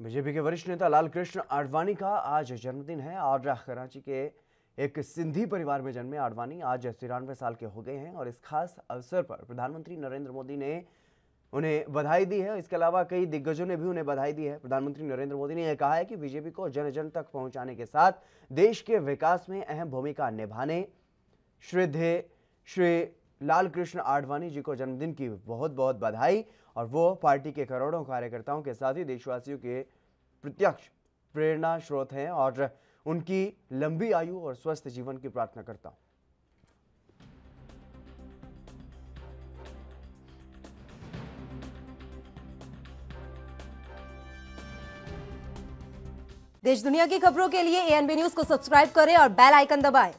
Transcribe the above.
BJP के वरिष्ठ नेता लाल कृष्ण आडवाणी का आज जन्मदिन है। और कराची के एक सिंधी परिवार में जन्मे आडवाणी आज तिरानवे साल के हो गए हैं और इस खास अवसर पर प्रधानमंत्री नरेंद्र मोदी ने उन्हें बधाई दी है। इसके अलावा कई दिग्गजों ने भी उन्हें बधाई दी है। प्रधानमंत्री नरेंद्र मोदी ने यह कहा है कि बीजेपी को जन जन तक पहुँचाने के साथ देश के विकास में अहम भूमिका निभाने, श्रद्धे श्री लाल कृष्ण आडवाणी जी को जन्मदिन की बहुत बहुत बधाई और वो पार्टी के करोड़ों कार्यकर्ताओं के साथ ही देशवासियों के प्रत्यक्ष प्रेरणा स्रोत हैं और उनकी लंबी आयु और स्वस्थ जीवन की प्रार्थना करता हूँ। देश दुनिया की खबरों के लिए एएनबी न्यूज़ को सब्सक्राइब करें और बेल आइकन दबाएँ।